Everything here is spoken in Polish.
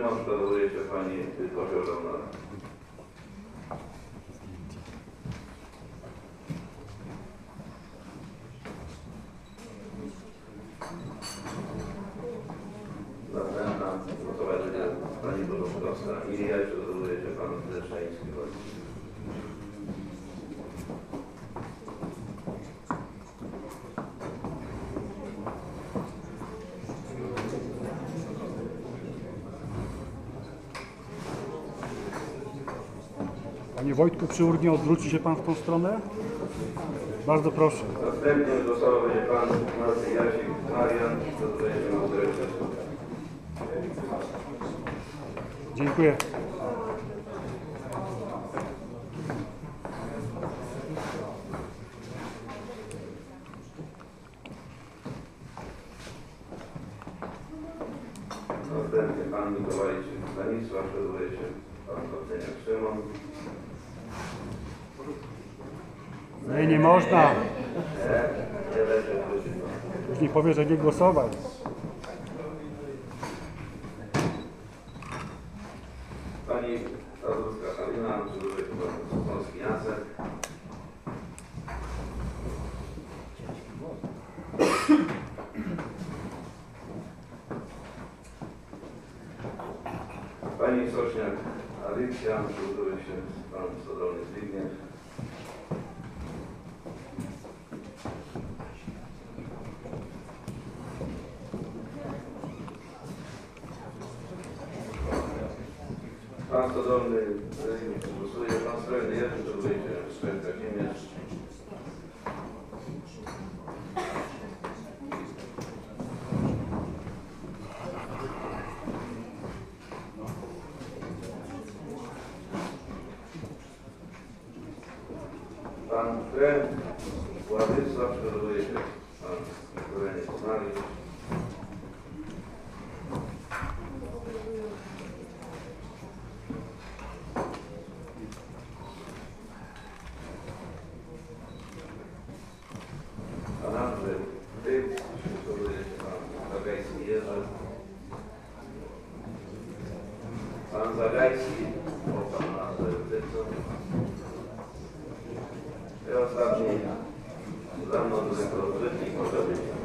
Przygotowuje się pani Kozioł Leonora. Następna głosować będzie pani Bożowskowska i ja przygotowuje się pan Leszczeński. Panie Wojtku, przy urnie odwróci się Pan w tą stronę? Bardzo proszę. Następnie głosował będzie pan Marcin Jasik Marian. Dziękuję. Następnie pan Mikołajczyk Stanisław, przygotowuje się pan Kocyniak Szymon. Nie, można. Nie, nie powie, że nie głosował. Pani Tadowska Halina, Polski Jacek. Pani Sośniak Alicja, przygotowuje się pan Stodolny Zbigniew. Pan Stodolny głosuje, pan Strojny Jerzy, przygotowuje się Szczęka Ziemiesz. Pan Trent Władysław, przygotowuje się pan Mariusz. wie, że pan Zagajski, bo pan nazwę wytyczną, i ostatni za mną tylko żytnik może być.